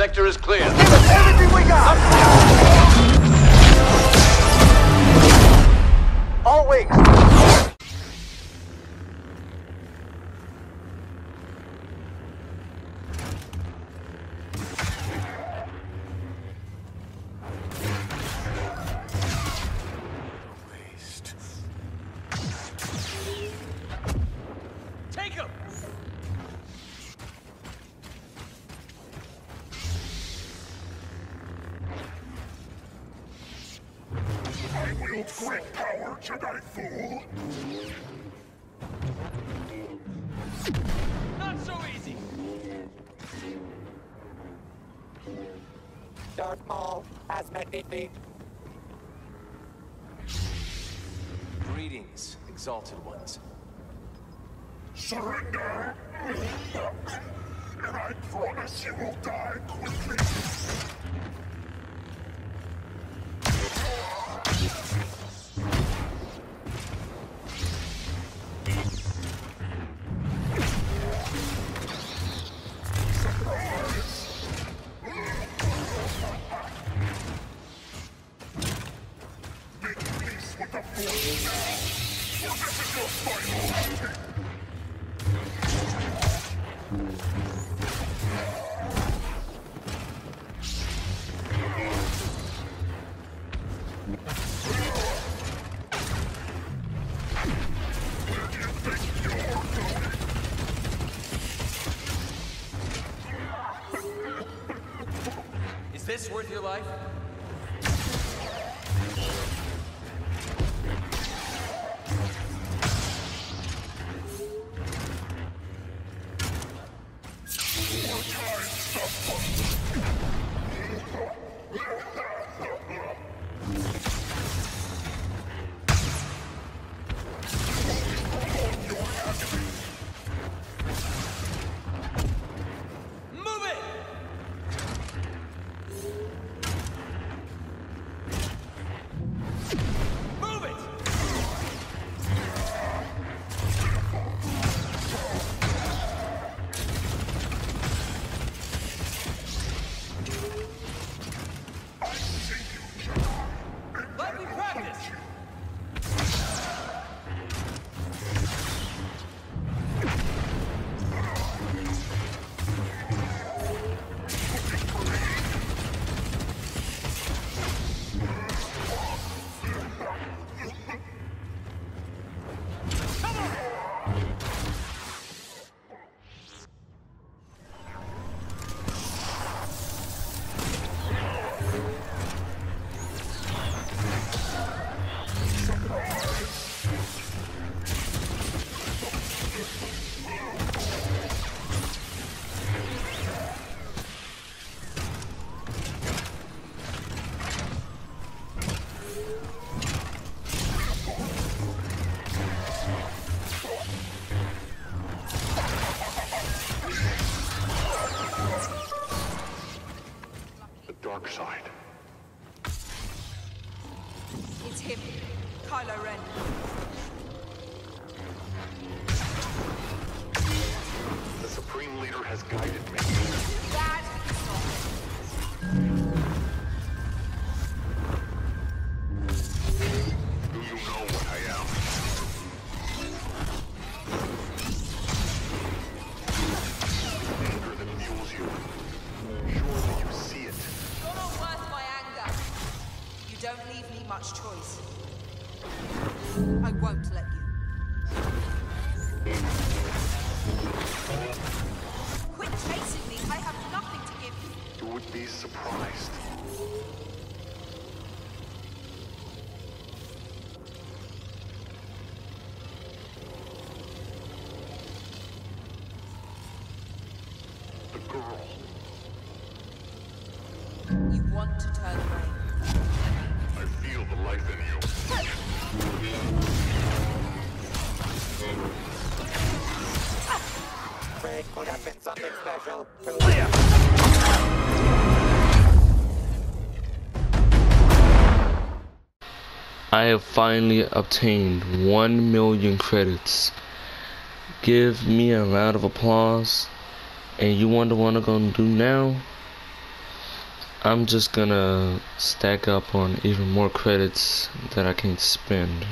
sector is clear. Give us everything we got! All wings! I wield great power, Jedi fool! Not so easy! Darth Maul has Magnifi. Greetings, exalted ones. Surrender! And I promise you will die quickly! Is this worth your life? The dark side. It's him, Kylo Ren. The Supreme Leader has guided much choice. I won't let you. Quit chasing me. I have nothing to give you. You would be surprised. The girl. You want to turn Rey could have been something special. I have finally obtained 1 million credits. Give me a round of applause. And you wonder what I'm gonna do now? I'm just gonna stack up on even more credits that I can spend.